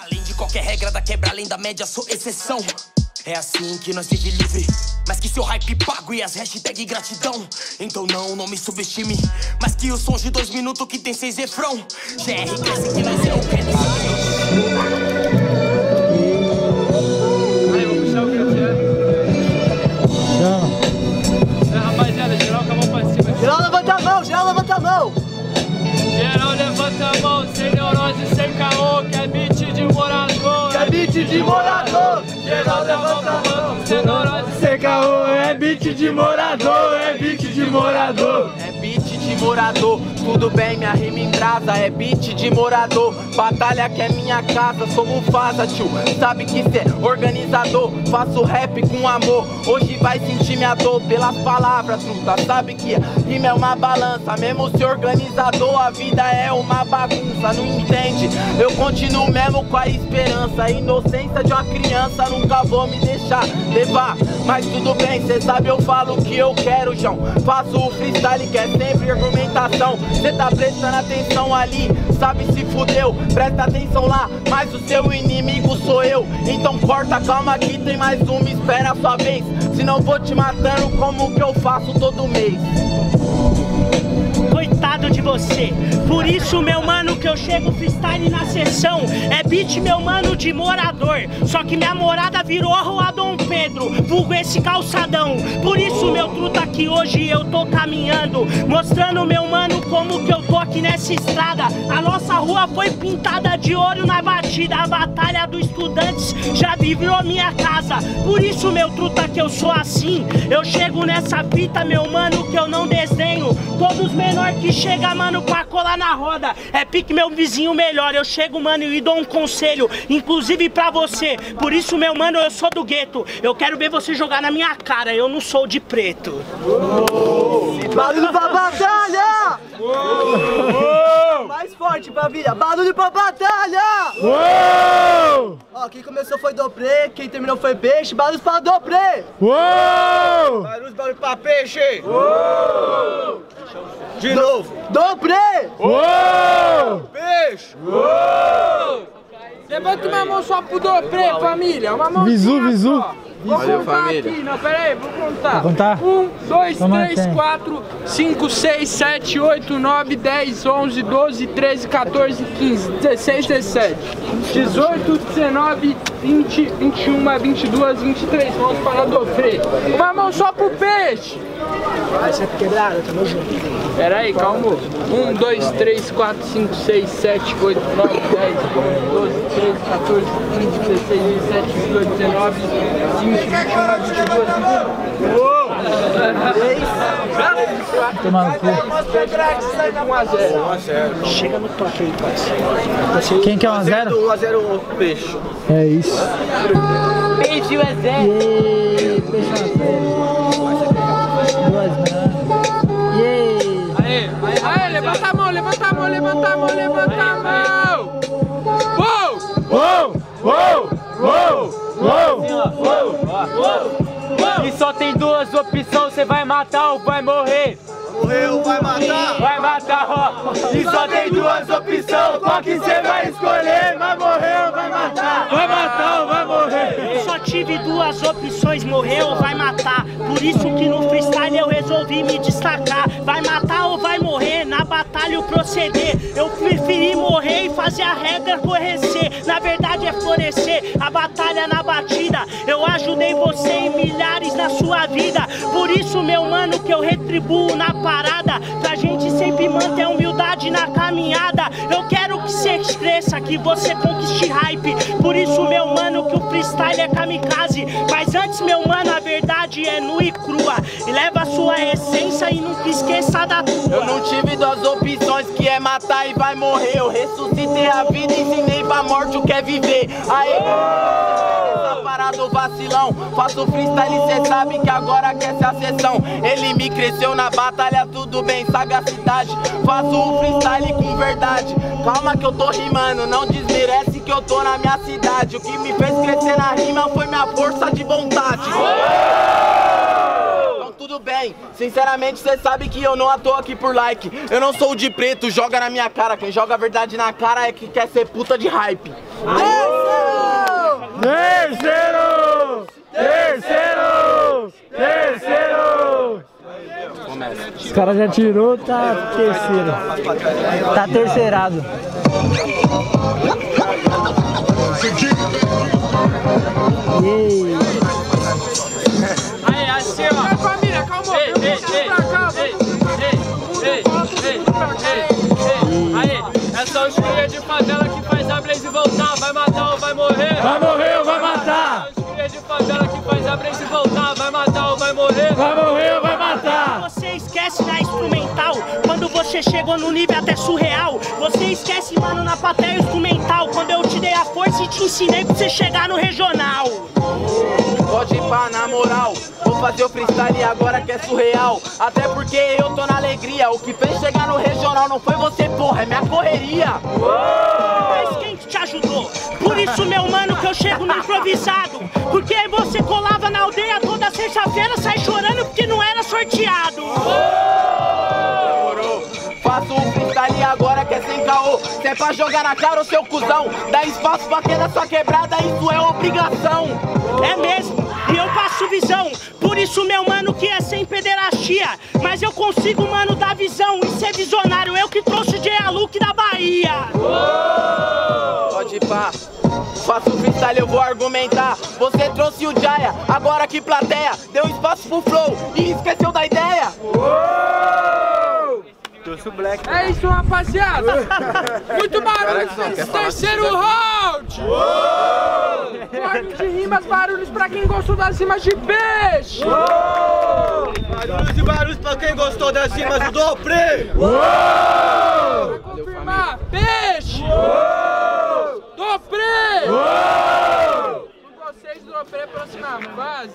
Além de qualquer regra da quebra, além da média, sou exceção. É assim que nós vive livre. Mas que seu hype pago e as hashtag gratidão. Então não, não me subestime. Mas que o som de dois minutos que tem seis refrão. GR que nós é o de morador. Geral levanta a mão, sem neurose, sem caô, é beat de morador, é beat de morador. É de morador, tudo bem, minha rima em brasa É beat de morador, batalha que é minha casa Sou Mufasa, tio, sabe que cê é organizador Faço rap com amor, hoje vai sentir minha dor Pelas palavras, truta, sabe que rima é uma balança Mesmo se organizador, a vida é uma bagunça Não entende? Eu continuo mesmo com a esperança A inocência de uma criança, nunca vou me deixar levar. Mas tudo bem, cê sabe eu falo o que eu quero, João. Faço o freestyle que é sempre argumentação. Cê tá prestando atenção ali, sabe se fudeu. Presta atenção lá, mas o seu inimigo sou eu. Então corta, calma aqui, tem mais uma, espera a sua vez. Senão vou te matando como que eu faço todo mês De você, por isso meu mano que eu chego freestyle na sessão É beat meu mano de morador. Só que minha morada virou a rua Dom Pedro Vulgo esse calçadão. Por isso meu truta aqui hoje eu tô caminhando Mostrando meu mano como que eu tô aqui nessa estrada. A nossa rua foi pintada de ouro na batida A batalha dos estudantes já virou minha casa. Por isso meu truta que eu sou assim Eu chego nessa fita meu mano que eu não desdenho. Todos menor que chega mano pra colar na roda. É pique meu vizinho melhor. Eu chego mano e dou um conselho Inclusive pra você. Por isso meu mano eu sou do gueto. Eu quero ver você jogar na minha cara. Eu não sou de preto. Barulho pra batalha! Mais forte, família! Barulho pra batalha! Ó, quem começou foi Dopré, quem terminou foi Peixe. Barulho pra Dopré! Barulho, barulho pra peixe! De novo! Dopré! Peixe! Levanta uma mão só pro Dopré, família. Uma mão. Visu, visu. Vou Valeu, contar família. aqui, não, pera aí, vou contar. Vai contar? Um, dois, Toma três, até. quatro, cinco, seis, sete, oito, nove, dez, onze, doze, treze, 14, 15, 16, 17, 18, 19, 20, 21, 22, 23. Vamos para Dofre. Uma mão só pro peixe. Vai ser quebrada, tamo tá junto. Pera aí, calma. 1, 2, 3, 4, 5, 6, 7, 8, 9, 10, 11, 12, 13, 14, 15, 16, 17, 18, 19, 20, 21, 22, 22. 23. Tomando cu. Chega no toque aí, parceiro. Quem que é 1x0? 1x0 o peixe. É isso. Peixe 1x0. E só tem duas opções, você vai matar ou vai morrer. Morreu, vai matar! Vai matar, ó. E só tem duas opções, qual que você vai escolher? Vai morrer ou vai matar? Vai matar ou vai morrer? Só tive duas opções, morrer ou vai matar. Por isso que no freestyle eu resolvi me destacar. Vai matar ou vai morrer, eu proceder. Eu preferi morrer e fazer a regra correcer. Na verdade é florescer, a batalha na batida. Eu ajudei você em milhares na sua vida. Por isso, meu mano, que eu retribuo na parada. Pra gente sempre manter a humildade na caminhada. Eu quero que você cresça, que você conquiste hype. Por isso, meu mano, que o freestyle é kamikaze. Mas antes, meu mano, a verdade é nua e crua. E leva a sua essência e nunca esqueça da tua. Eu não tive duas opções que é matar e vai morrer Eu ressuscitei a vida e ensinei pra morte o que é viver Aê! Essa parada o vacilão Faço freestyle cê sabe que agora quer ser a sessão Ele me cresceu na batalha, tudo bem, sagacidade verdade. Faço um freestyle com verdade. Calma que eu tô rimando, não desmerece que eu tô na minha cidade. O que me fez crescer na rima foi minha força de vontade. Então Tudo bem, sinceramente cê sabe que eu não à aqui por like. Eu não sou de preto, joga na minha cara. Quem joga a verdade na cara é que quer ser puta de hype. 3-0! Os caras já tirou, tá terceiro. Tá terceirado. Ei. Aí, assim, ó. família, calma. Ei, ei, ei, pra cá, ei, ei, ei, ei, ei, ei. Aí, essa é os cria de favela que faz a Blaze voltar. Vai matar ou vai morrer? Vai morrer ou vai matar? Os cria de favela que faz a Blaze voltar. Vai matar ou vai morrer? Vai morrer esquece na instrumental, quando você chegou no nível até surreal. Você esquece, mano, na plateia instrumental, quando eu te dei a força e te ensinei pra você chegar no regional. Pode ir pá, na moral. Vou fazer o freestyle agora que é surreal. Até porque eu tô na alegria. O que fez chegar no regional não foi você, porra, é minha correria. Mas quem que te ajudou? Por isso, meu mano, que eu chego no improvisado. Porque aí você colava na aldeia toda sexta-feira, sai chorando porque não era sorteado. Pra jogar na cara o seu cuzão, dá espaço pra ter na sua quebrada, isso é obrigação. É mesmo, e eu passo visão. Por isso, meu mano, que é sem pederastia. Mas eu consigo, mano, dar visão e ser visionário. Eu que trouxe o J.A. Luke da Bahia. Pode ir pá. Faço freestyle, eu vou argumentar. Você trouxe o Jaya, agora que plateia. Deu espaço pro flow e esqueceu da ideia. É isso, rapaziada. Muito barulho nesse terceiro round. Ordem de rimas, barulhos pra quem gostou das rimas de peixe. Barulhos e barulhos pra quem gostou das rimas do Dopré. Pra confirmar, peixe. Dopré. Com vocês, Dopré, próxima fase.